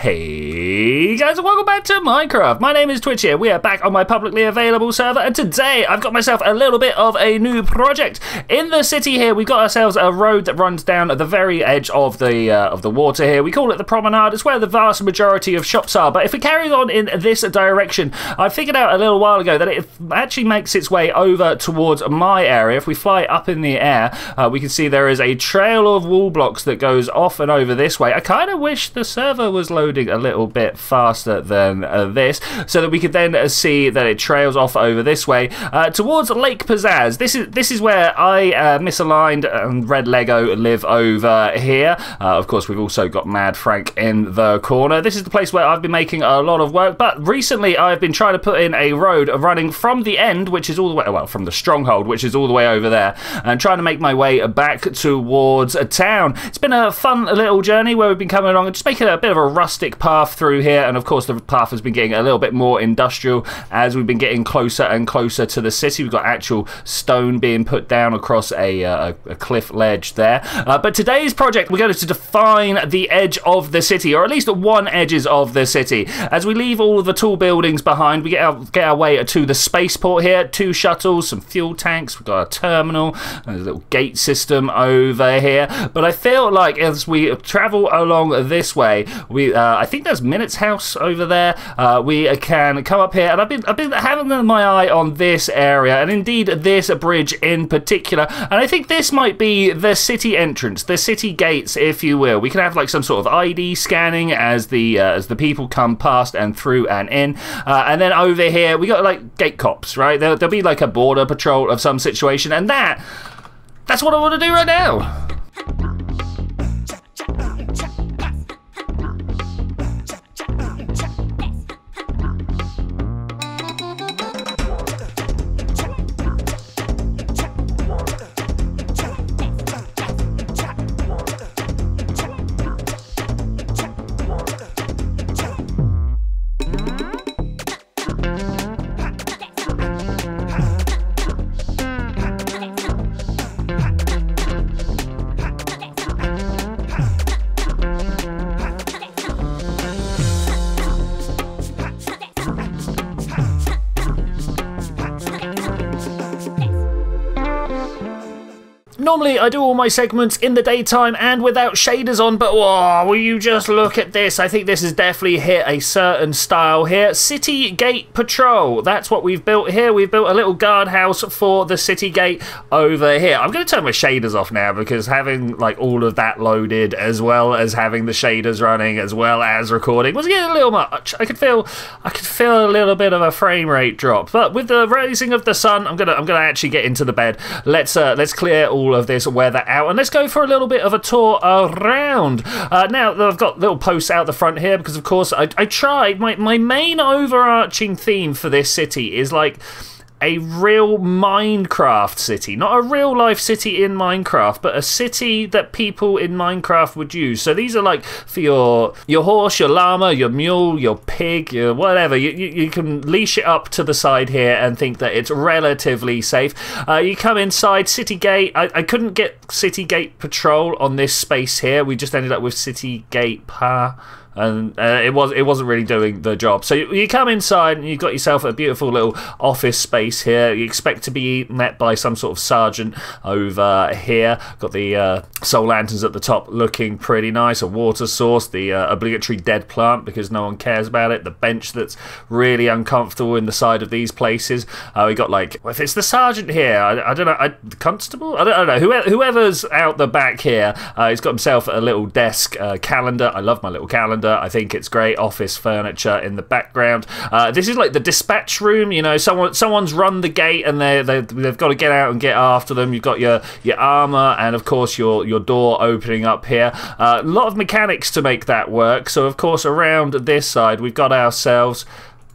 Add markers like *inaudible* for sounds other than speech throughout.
Hey guys, welcome back to Minecraft. My name is Twitchi. We are back on my publicly available server, and today I've got myself a little bit of a new project. In the city here, we've got ourselves a road that runs down at the very edge of the uh, of the water here. We call it the promenade. It's where the vast majority of shops are. But if we carry on in this direction, I figured out a little while ago that it actually makes its way over towards my area. If we fly up in the air, uh, we can see there is a trail of wall blocks that goes off and over this way. I kind of wish the server was loaded loading a little bit faster than uh, this so that we could then uh, see that it trails off over this way uh, towards Lake Pizzazz. This is this is where I uh, misaligned and Red Lego live over here. Uh, of course, we've also got Mad Frank in the corner. This is the place where I've been making a lot of work, but recently I've been trying to put in a road running from the end, which is all the way, well, from the stronghold, which is all the way over there, and trying to make my way back towards a town. It's been a fun little journey where we've been coming along and just making a bit of a rust rustic path through here, and of course the path has been getting a little bit more industrial as we've been getting closer and closer to the city. We've got actual stone being put down across a, uh, a cliff ledge there. Uh, but today's project, we're going to define the edge of the city, or at least one edges of the city. As we leave all of the tall buildings behind, we get our, get our way to the spaceport here. Two shuttles, some fuel tanks, we've got a terminal, a little gate system over here. But I feel like as we travel along this way, we uh, I think there's Minute's house over there. Uh, we can come up here, and I've been I've been having my eye on this area, and indeed this bridge in particular. And I think this might be the city entrance, the city gates, if you will. We can have like some sort of ID scanning as the uh, as the people come past and through and in, uh, and then over here we got like gate cops, right? There'll, there'll be like a border patrol of some situation, and that that's what I want to do right now. Normally, I do all my segments in the daytime and without shaders on, but oh, will you just look at this? I think this has definitely hit a certain style here. City Gate Patrol. That's what we've built here. We've built a little guardhouse for the City Gate over here. I'm going to turn my shaders off now because having like all of that loaded as well as having the shaders running as well as recording was getting a little much. I could feel I could feel a little bit of a frame rate drop. But with the rising of the sun, I'm gonna I'm gonna actually get into the bed. Let's uh, let's clear all of this weather out and let's go for a little bit of a tour around. Uh, now, I've got little posts out the front here because, of course, I, I tried. My, my main overarching theme for this city is like a real Minecraft city. Not a real life city in Minecraft, but a city that people in Minecraft would use. So these are like for your your horse, your llama, your mule, your pig, your whatever. You, you, you can leash it up to the side here and think that it's relatively safe. Uh, you come inside City Gate. I, I couldn't get City Gate Patrol on this space here. We just ended up with City Gate Pa and uh, it was it wasn't really doing the job. So you, you, come inside and you've got yourself a beautiful little office space here. You expect to be met by some sort of sergeant over here. Got the uh, soul lanterns at the top, looking pretty nice. A water source, the uh, obligatory dead plant because no one cares about it. The bench that's really uncomfortable in the side of these places. Uh, we got like if it's the sergeant here, I, I don't know, I, constable. I don't, I don't know. Whoever, whoever's out the back here, uh, he's got himself a little desk uh, calendar. I love my little calendar. I think it's great. Office furniture in the background. Uh, this is like the dispatch room. You know, someone someone's run the gate and they they've got to get out and get after them. You've got your your armor and of course your your door opening up here. Uh, a lot of mechanics to make that work. So of course around this side we've got ourselves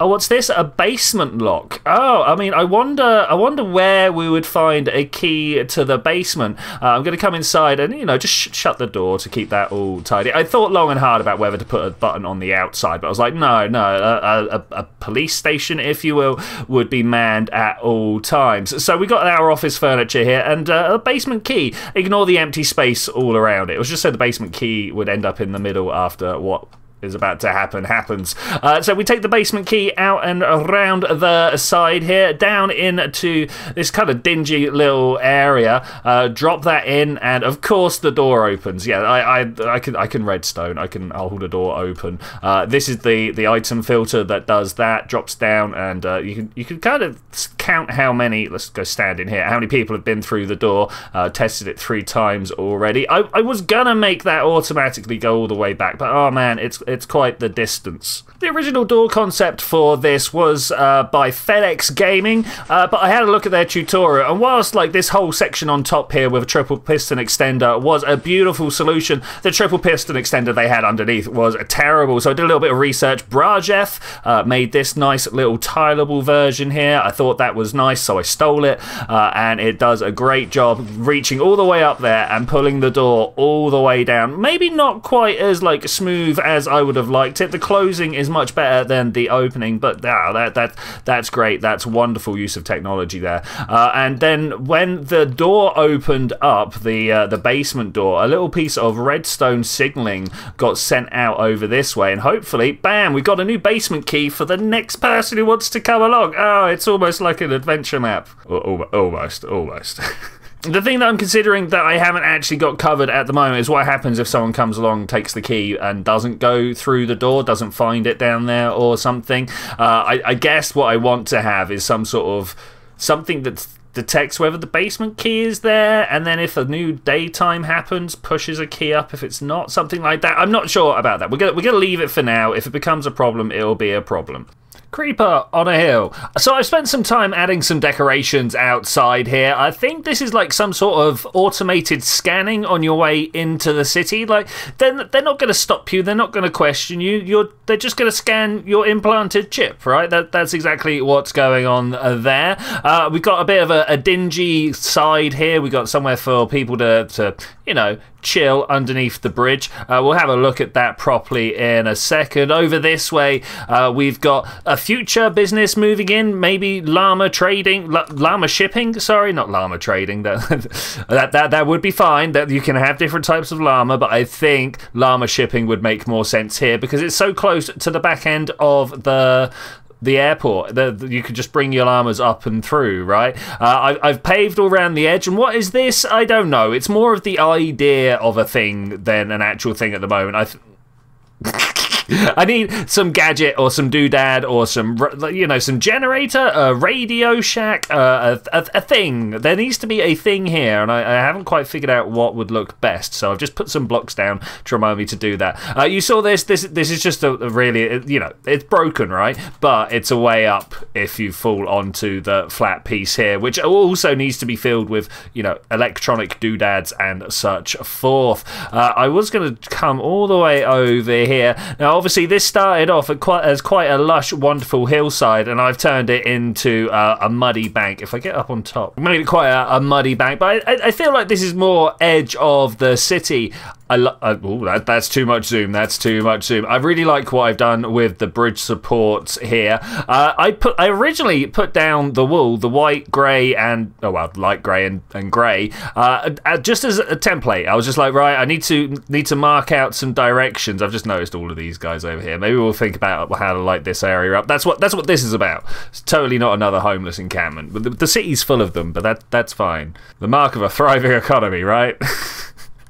Oh, what's this? A basement lock. Oh, I mean, I wonder, I wonder where we would find a key to the basement. Uh, I'm going to come inside and you know just sh shut the door to keep that all tidy. I thought long and hard about whether to put a button on the outside, but I was like, no, no, a, a, a police station, if you will, would be manned at all times. So we got our office furniture here and uh, a basement key. Ignore the empty space all around it. It was just so the basement key would end up in the middle after what is about to happen happens. Uh, so we take the basement key out and around the side here, down into this kind of dingy little area. Uh, drop that in, and of course the door opens. Yeah, I, I, I can I can redstone. I can I'll hold the door open. Uh, this is the the item filter that does that. Drops down, and uh, you can you can kind of count how many. Let's go stand in here. How many people have been through the door? Uh, tested it three times already. I, I was gonna make that automatically go all the way back, but oh man, it's it's quite the distance. The original door concept for this was uh, by FedEx Gaming, uh, but I had a look at their tutorial, and whilst like this whole section on top here with a triple piston extender was a beautiful solution, the triple piston extender they had underneath was terrible. So I did a little bit of research. Brajeff uh, made this nice little tileable version here. I thought that was nice, so I stole it, uh, and it does a great job reaching all the way up there and pulling the door all the way down. Maybe not quite as like smooth as would have liked it. The closing is much better than the opening, but ah, that that that's great. That's wonderful use of technology there. Uh, and then when the door opened up, the uh, the basement door, a little piece of redstone signaling got sent out over this way, and hopefully, bam, we got a new basement key for the next person who wants to come along. Oh, it's almost like an adventure map. Almost, almost. *laughs* the thing that I'm considering that I haven't actually got covered at the moment is what happens if someone comes along, takes the key, and doesn't go through the door, doesn't find it down there or something. Uh, I, I guess what I want to have is some sort of something that detects whether the basement key is there, and then if a new daytime happens, pushes a key up if it's not, something like that. I'm not sure about that. We're gonna we're gonna leave it for now. If it becomes a problem, it'll be a problem. Creeper on a hill. So I've spent some time adding some decorations outside here. I think this is like some sort of automated scanning on your way into the city. Like they're they're not going to stop you. They're not going to question you. You're they're just going to scan your implanted chip, right? That that's exactly what's going on uh, there. Uh, we've got a bit of a, a dingy side here. We've got somewhere for people to to you know chill underneath the bridge. Uh, we'll have a look at that properly in a second. Over this way, uh, we've got a future business moving in, maybe llama trading, llama shipping. Sorry, not llama trading. *laughs* That, that that that would be fine. That you can have different types of llama, but I think llama shipping would make more sense here because it's so close to the back end of the the airport. The, you could just bring your llamas up and through, right? Uh, I, have paved all around the edge, and what is this? I don't know. It's more of the idea of a thing than an actual thing at the moment. I. *laughs* *laughs* I need some gadget or some doodad or some, you know, some generator, a Radio Shack, uh, a, a, a, thing. There needs to be a thing here, and I, I, haven't quite figured out what would look best. So I've just put some blocks down to remind me to do that. Uh, you saw this. This this is just a, a really, you know, it's broken, right? But it's a way up if you fall onto the flat piece here, which also needs to be filled with, you know, electronic doodads and such forth. Uh, I was going to come all the way over here. Now, obviously this started off quite, as quite a lush, wonderful hillside, and I've turned it into uh, a muddy bank. If I get up on top, made it quite a, a muddy bank. But I, I, feel like this is more edge of the city. I uh, ooh, that, that's too much zoom. That's too much zoom. I really like what I've done with the bridge supports here. Uh, I put I originally put down the wool, the white, grey, and oh well, light grey and, and grey, uh, uh, just as a template. I was just like, right, I need to need to mark out some directions. I've just noticed all of these guys over here. Maybe we'll think about how to light this area up. That's what that's what this is about. It's totally not another homeless encampment. The, the city's full of them, but that that's fine. The mark of a thriving economy, right? *laughs*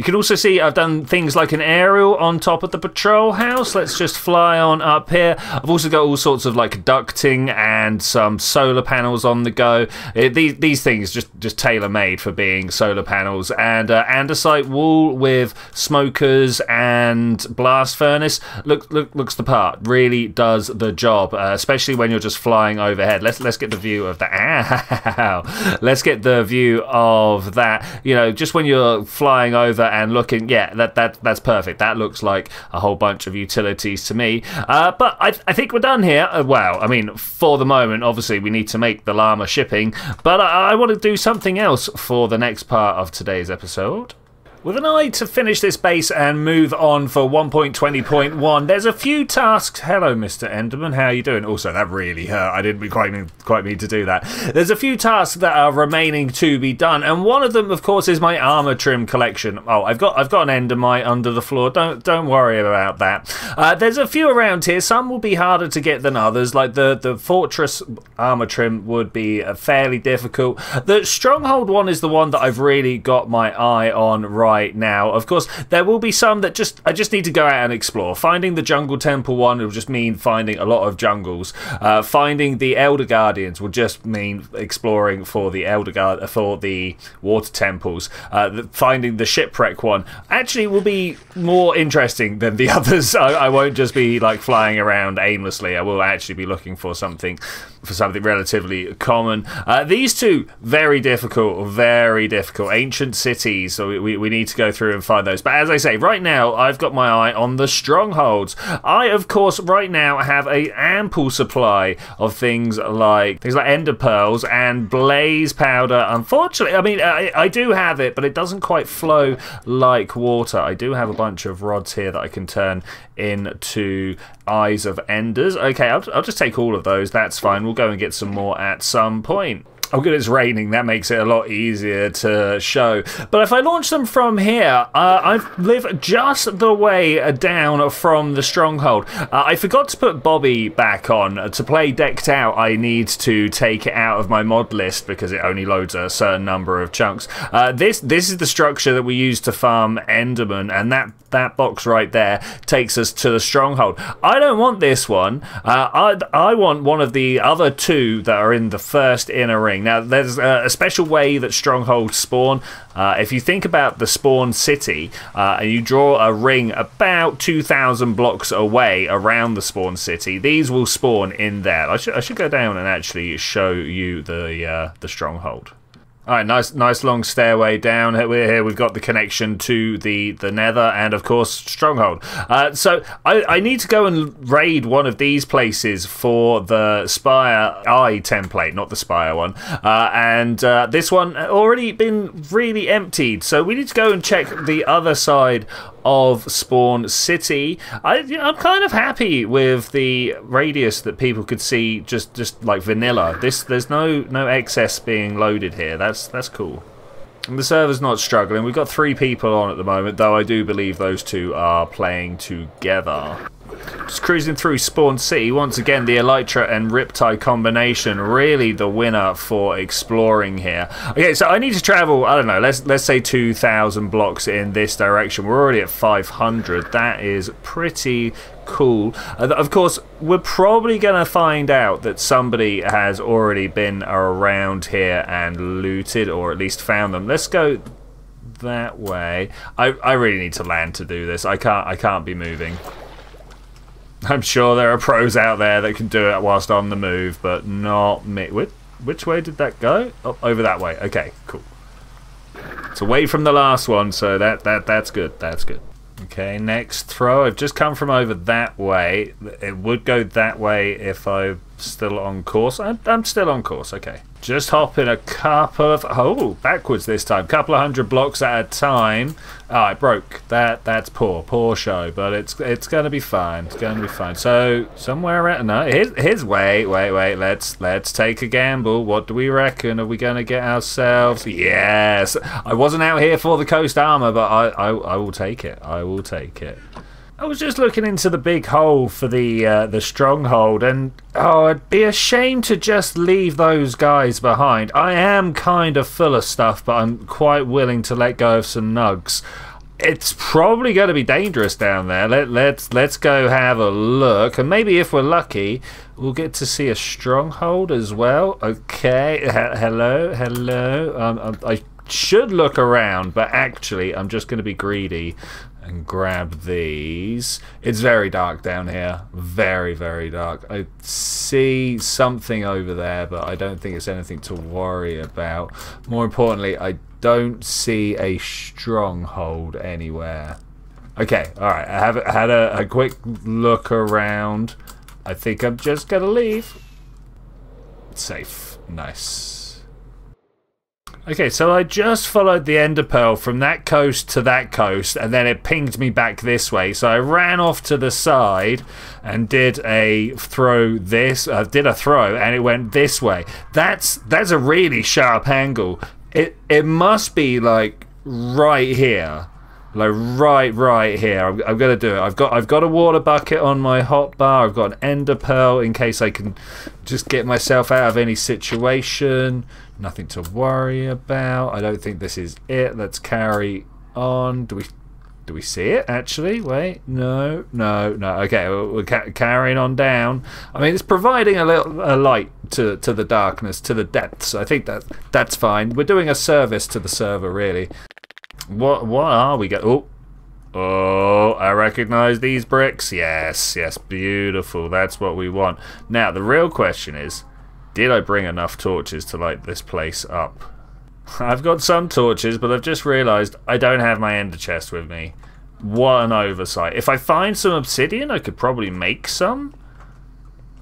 You can also see I've done things like an aerial on top of the patrol house. Let's just fly on up here. I've also got all sorts of like ducting and some solar panels on the go. It, these, these things just, just tailor-made for being solar panels. And uh, andesite wall with smokers and blast furnace look, look, looks the part. Really does the job, uh, especially when you're just flying overhead. Let's, let's get the view of that. Ow. *laughs* Let's get the view of that. You know, just when you're flying over and looking, yeah, that, that that's perfect. That looks like a whole bunch of utilities to me. Uh, but I, I think we're done here. Uh, well, I mean, for the moment, obviously, we need to make the llama shipping, but I, I want to do something else for the next part of today's episode. With an eye to finish this base and move on for 1.20.1, there's a few tasks. Hello, Mr. Enderman. How are you doing? Also, that really hurt. I didn't quite mean, quite mean to do that. There's a few tasks that are remaining to be done, and one of them, of course, is my armor trim collection. Oh, I've got I've got an endermite under the floor. Don't don't worry about that. Uh, there's a few around here. Some will be harder to get than others. Like the the fortress armor trim would be uh, fairly difficult. The stronghold one is the one that I've really got my eye on right right now. Of course, there will be some that just I just need to go out and explore. Finding the Jungle Temple one will just mean finding a lot of jungles. Uh, finding the Elder Guardians will just mean exploring for the Elder Guard for the water temples. Uh, the, finding the shipwreck one actually will be more interesting than the *laughs* others. I, I won't just be like flying around aimlessly. I will actually be looking for something for something relatively common. Uh, these two, very difficult, very difficult. Ancient cities, so we, we need to go through and find those. But as I say, right now, I've got my eye on the strongholds. I, of course, right now have a ample supply of things like things like ender pearls and blaze powder. Unfortunately, I mean, I, I do have it, but it doesn't quite flow like water. I do have a bunch of rods here that I can turn into eyes of enders. Okay, I'll, I'll just take all of those. That's fine. We'll go and get some more at some point. Oh, good, it's raining. That makes it a lot easier to show. But if I launch them from here, uh, I live just the way down from the stronghold. Uh, I forgot to put Bobby back on. To play Decked Out, I need to take it out of my mod list because it only loads a certain number of chunks. Uh, this this is the structure that we use to farm Enderman, and that that box right there takes us to the stronghold. I don't want this one. Uh, I, I want one of the other two that are in the first inner ring. Now, there's a, a special way that strongholds spawn. Uh, if you think about the spawn city uh, and you draw a ring about 2,000 blocks away around the spawn city, these will spawn in there. I should, I should go down and actually show you the, uh, the stronghold. All right, nice, nice long stairway down. We're here. We've got the connection to the the Nether and of course Stronghold. Uh, so I, I need to go and raid one of these places for the Spire Eye template, not the Spire one. Uh, and uh, this one already been really emptied, so we need to go and check the other side of Spawn City. I, am kind of happy with the radius that people could see, just just like vanilla. This there's no no excess being loaded here. That's that's cool. And the server's not struggling. We've got three people on at the moment, though I do believe those two are playing together. Just cruising through Spawn City. Once again, the Elytra and Riptide combination really the winner for exploring here. Okay, so I need to travel, I don't know, let's let's say 2,000 blocks in this direction. We're already at 500. That is pretty cool. Uh, of course, we're probably going to find out that somebody has already been around here and looted, or at least found them. Let's go that way. I, I really need to land to do this. I can't I can't be moving. *laughs* I'm sure there are pros out there that can do it whilst on the move, but not me. Which, which way did that go? Oh, over that way. Okay, cool. It's away from the last one, so that, that that's good. That's good. Okay, next throw. I've just come from over that way. It would go that way if I'm still on course. I'm, I'm still on course. Okay. Just hop in a couple of oh backwards this time, couple of hundred blocks at a time. Oh, it broke. That that's poor, poor show, but it's it's gonna be fine. It's gonna be fine. So somewhere around no, here's here's wait wait wait. Let's let's take a gamble. What do we reckon? Are we gonna get ourselves? Yes. I wasn't out here for the coast armor, but I I, I will take it. I will take it. I was just looking into the big hole for the uh, the stronghold, and oh, it'd be a shame to just leave those guys behind. I am kind of full of stuff, but I'm quite willing to let go of some nugs. It's probably going to be dangerous down there. Let let's let's go have a look, and maybe if we're lucky, we'll get to see a stronghold as well. Okay, H hello, hello. Um, um I should look around, but actually, I'm just going to be greedy and grab these. It's very dark down here. Very, very dark. I see something over there, but I don't think it's anything to worry about. More importantly, I don't see a stronghold anywhere. Okay, alright. I have had a, a quick look around. I think I'm just going to leave. Safe. Nice. Okay, so I just followed the ender pearl from that coast to that coast, and then it pinged me back this way. So I ran off to the side and did a throw. This uh, did a throw, and it went this way. That's that's a really sharp angle. It it must be like right here like right right here I'm, I'm, gonna do it I've got I've got a water bucket on my hot bar I've got an ender pearl in case I can just get myself out of any situation nothing to worry about. I don't think this is it. Let's carry on. Do we do we see it actually? Wait. No. No. No. Okay. We're ca carrying on down. I mean it's providing a little a light to to the darkness to the depths. I think that that's fine. We're doing a service to the server really. What what are we get? Oh, oh! I recognise these bricks. Yes, yes, beautiful. That's what we want. Now the real question is, did I bring enough torches to light this place up? *laughs* I've got some torches, but I've just realised I don't have my ender chest with me. What an oversight! If I find some obsidian, I could probably make some.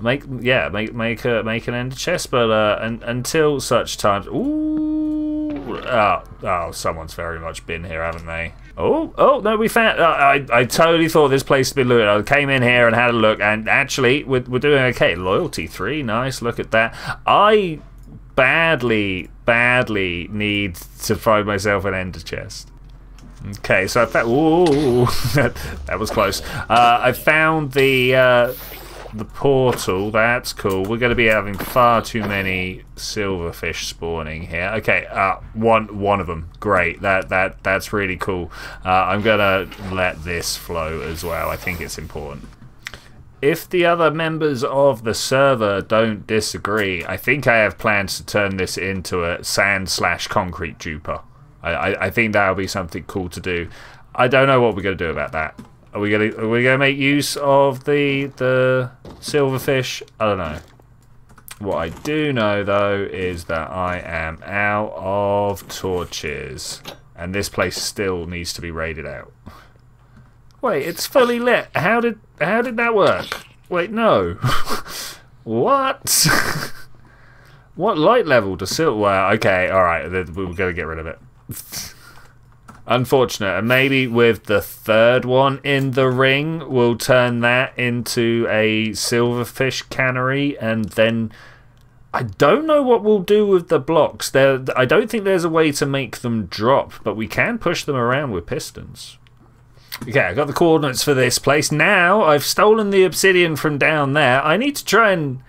Make yeah, make make a make an ender chest, but uh, un, until such times. Ooh. Oh, oh, someone's very much been here, haven't they? Oh, oh, no, we found... Uh, I, I totally thought this place had been looted. I came in here and had a look, and actually, we're, we're doing okay. Loyalty 3, nice, look at that. I badly, badly need to find myself an ender chest. Okay, so I found... Ooh, *laughs* that, was close. Uh, I found the... Uh, the portal. That's cool. We're going to be having far too many silverfish spawning here. Okay, uh, one one of them. Great. That that that's really cool. Uh, I'm going to let this flow as well. I think it's important. If the other members of the server don't disagree, I think I have plans to turn this into a sand slash concrete duper. I, I, I think that'll be something cool to do. I don't know what we're going to do about that. Are we gonna are we gonna make use of the the silverfish? I don't know. What I do know though is that I am out of torches. And this place still needs to be raided out. Wait, it's fully lit. How did how did that work? Wait, no. *laughs* what? *laughs* what light level does silver? Okay, all right. We're gonna get rid of it. *laughs* Unfortunate. And maybe with the third one in the ring, we'll turn that into a silverfish cannery and then. I don't know what we'll do with the blocks. There, I don't think there's a way to make them drop, but we can push them around with pistons. Okay, I got the coordinates for this place. Now I've stolen the obsidian from down there. I need to try and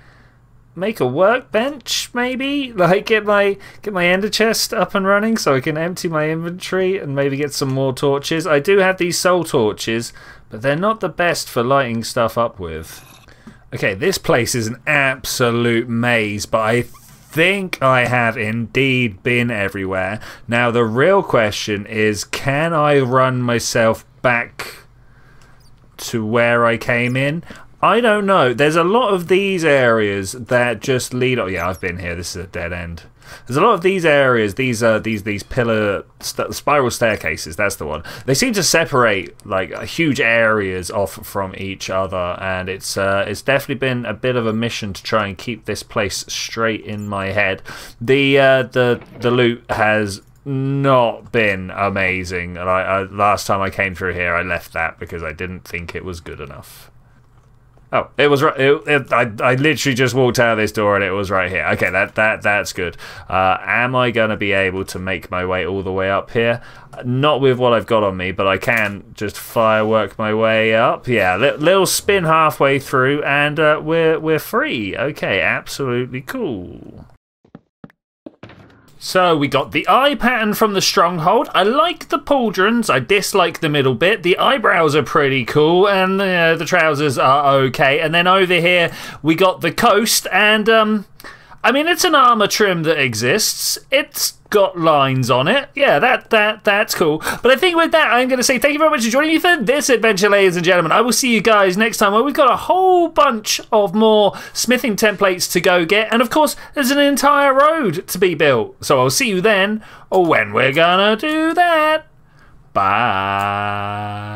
make a workbench maybe? Like get my get my ender chest up and running so I can empty my inventory and maybe get some more torches. I do have these soul torches but they're not the best for lighting stuff up with. Okay this place is an absolute maze but I think I have indeed been everywhere. Now the real question is can I run myself back to where I came in I don't know. There's a lot of these areas that just lead. Oh yeah, I've been here. This is a dead end. There's a lot of these areas. These uh, these these pillar st spiral staircases. That's the one. They seem to separate like huge areas off from each other, and it's uh, it's definitely been a bit of a mission to try and keep this place straight in my head. The uh, the the loot has not been amazing. And I, I, last time I came through here, I left that because I didn't think it was good enough. Oh, it was right. It, it, I, I literally just walked out of this door and it was right here. Okay, that that that's good. Uh, am I going to be able to make my way all the way up here? Not with what I've got on me, but I can just firework my way up. Yeah, li little spin halfway through, and uh, we're we're free. Okay, absolutely cool. So we got the eye pattern from the Stronghold. I like the pauldrons. I dislike the middle bit. The eyebrows are pretty cool, and uh, the trousers are okay. And then over here we got the coast, and um, I mean it's an armor trim that exists. It's got lines on it. Yeah, that that that's cool. But I think with that, I'm going to say thank you very much for joining me for this adventure, ladies and gentlemen. I will see you guys next time where we've got a whole bunch of more smithing templates to go get. And of course, there's an entire road to be built. So I'll see you then or when we're going to do that. Bye.